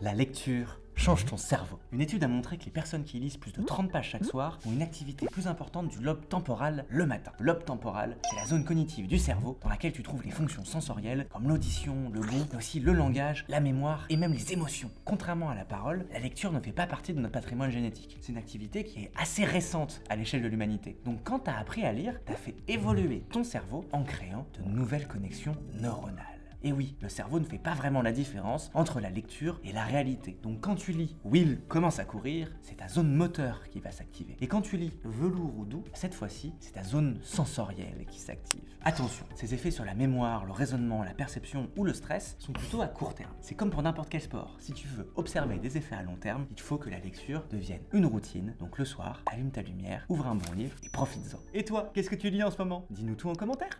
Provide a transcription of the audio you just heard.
La lecture change ton cerveau. Une étude a montré que les personnes qui lisent plus de 30 pages chaque soir ont une activité plus importante du lobe temporal le matin. Le lobe temporal, c'est la zone cognitive du cerveau dans laquelle tu trouves les fonctions sensorielles comme l'audition, le goût, mais aussi le langage, la mémoire et même les émotions. Contrairement à la parole, la lecture ne fait pas partie de notre patrimoine génétique. C'est une activité qui est assez récente à l'échelle de l'humanité. Donc quand tu as appris à lire, tu as fait évoluer ton cerveau en créant de nouvelles connexions neuronales. Et oui, le cerveau ne fait pas vraiment la différence entre la lecture et la réalité. Donc quand tu lis Will commence à courir, c'est ta zone moteur qui va s'activer. Et quand tu lis velours ou doux, cette fois-ci, c'est ta zone sensorielle qui s'active. Attention, ces effets sur la mémoire, le raisonnement, la perception ou le stress sont plutôt à court terme. C'est comme pour n'importe quel sport. Si tu veux observer des effets à long terme, il faut que la lecture devienne une routine. Donc le soir, allume ta lumière, ouvre un bon livre et profites-en. Et toi, qu'est-ce que tu lis en ce moment? Dis-nous tout en commentaire.